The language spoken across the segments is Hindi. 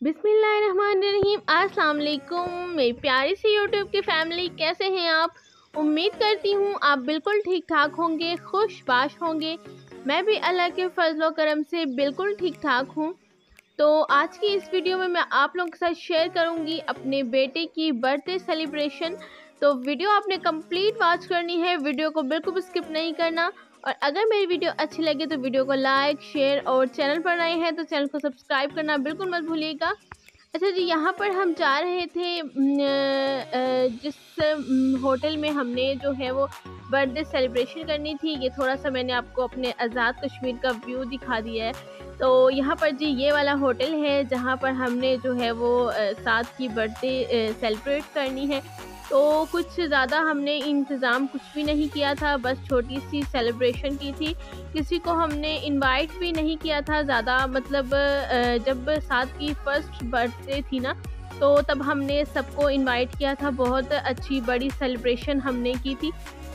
बिसमीम अस्सलाम वालेकुम मेरी प्यारी सी यूट्यूब की फैमिली कैसे हैं आप? उम्मीद करती हूँ आप बिल्कुल ठीक ठाक होंगे खुश बाश होंगे। मैं भी अल्लाह के फजल करम से बिल्कुल ठीक ठाक हूँ। तो आज की इस वीडियो में मैं आप लोगों के साथ शेयर करूँगी अपने बेटे की बर्थडे सेलिब्रेशन तो वीडियो आपने कंप्लीट वॉच करनी है। वीडियो को बिल्कुल भी स्किप नहीं करना। और अगर मेरी वीडियो अच्छी लगे तो वीडियो को लाइक, शेयर और चैनल पर नए हैं तो चैनल को सब्सक्राइब करना बिल्कुल मत भूलिएगा। अच्छा जी, यहाँ पर हम जा रहे थे जिस होटल में हमने जो है वो बर्थडे सेलिब्रेशन करनी थी। ये थोड़ा सा मैंने आपको अपने आज़ाद कश्मीर का व्यू दिखा दिया है। तो यहाँ पर जी, ये वाला होटल है जहाँ पर हमने जो है वो साथ की बर्थडे सेलिब्रेट करनी है। तो कुछ ज़्यादा हमने इंतज़ाम कुछ भी नहीं किया था, बस छोटी सी सेलिब्रेशन की थी। किसी को हमने इनवाइट भी नहीं किया था, ज़्यादा मतलब जब साथ की फ़र्स्ट बर्थडे थी ना तो तब हमने सबको इनवाइट किया था। बहुत अच्छी, बड़ी सेलिब्रेशन हमने की थी।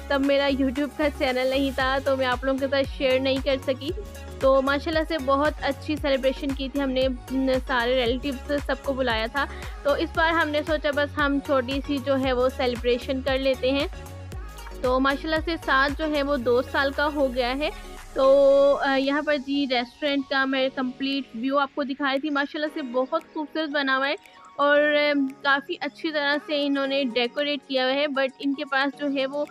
तब मेरा यूट्यूब का चैनल नहीं था तो मैं आप लोगों के साथ शेयर नहीं कर सकी। तो माशाल्लाह से बहुत अच्छी सेलिब्रेशन की थी हमने सारे रिलेटिव्स सबको बुलाया था। तो इस बार हमने सोचा बस हम छोटी सी जो है वो सेलिब्रेशन कर लेते हैं। तो माशाल्लाह से साथ जो है वो दो साल का हो गया है। तो यहाँ पर जी रेस्टोरेंट का मैं कंप्लीट व्यू आपको दिखाई थी। माशाल्लाह से बहुत खूबसूरत बना हुआ है और काफ़ी अच्छी तरह से इन्होंने डेकोरेट किया हुआ है। बट इनके पास जो है वो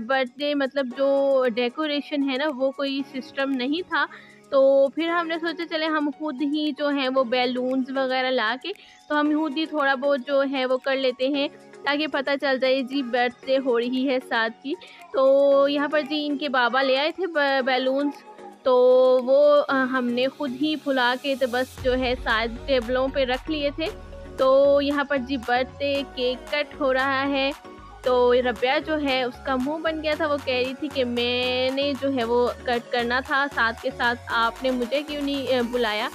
बर्थडे मतलब जो डेकोरेशन है ना, वो कोई सिस्टम नहीं था। तो फिर हमने सोचा, चले हम खुद ही जो है वो बैलून्स वगैरह ला के तो हम खुद ही थोड़ा बहुत जो है वो कर लेते हैं, ताकि पता चल जाए जी बर्थडे हो रही है साथ की। तो यहाँ पर जी इनके बाबा ले आए थे बैलून्स तो वो हमने खुद ही फुला के तो बस जो है सात टेबलों पे रख लिए थे। तो यहाँ पर जी बर्थडे केक कट हो रहा है। तो रबिया जो है, उसका मुँह बन गया था। वो कह रही थी कि मैंने जो है, वो कट करना था। साथ के साथ आपने मुझे क्यों नहीं बुलाया?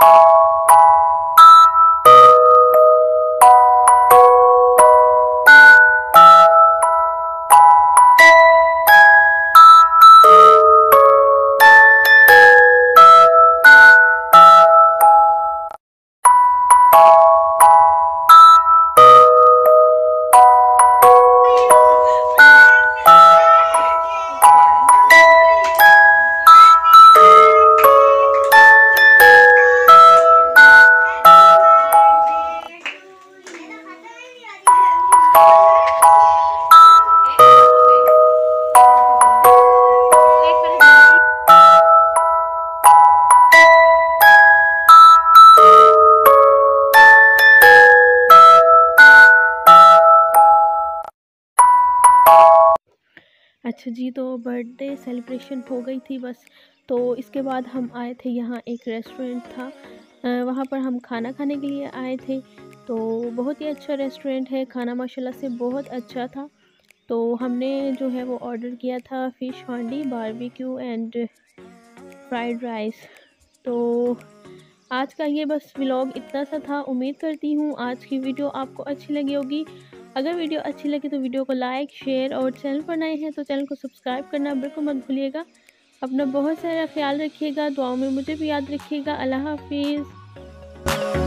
you अच्छा जी तो बर्थडे सेलिब्रेशन हो गई थी बस। तो इसके बाद हम आए थे यहाँ एक रेस्टोरेंट था। वहाँ पर हम खाना खाने के लिए आए थे। तो बहुत ही अच्छा रेस्टोरेंट है। खाना माशाल्लाह से बहुत अच्छा था। तो हमने जो है वो ऑर्डर किया था फ़िश हांडी बारबेक्यू एंड फ्राइड राइस तो आज का ये बस व्लॉग इतना सा था। उम्मीद करती हूँ आज की वीडियो आपको अच्छी लगी होगी। अगर वीडियो अच्छी लगी तो वीडियो को लाइक शेयर और चैनल पर नए हैं तो चैनल को सब्सक्राइब करना बिल्कुल मत भूलिएगा। अपना बहुत सारा ख्याल रखिएगा। दुआओं में मुझे भी याद रखिएगा। अल्लाह हाफिज़।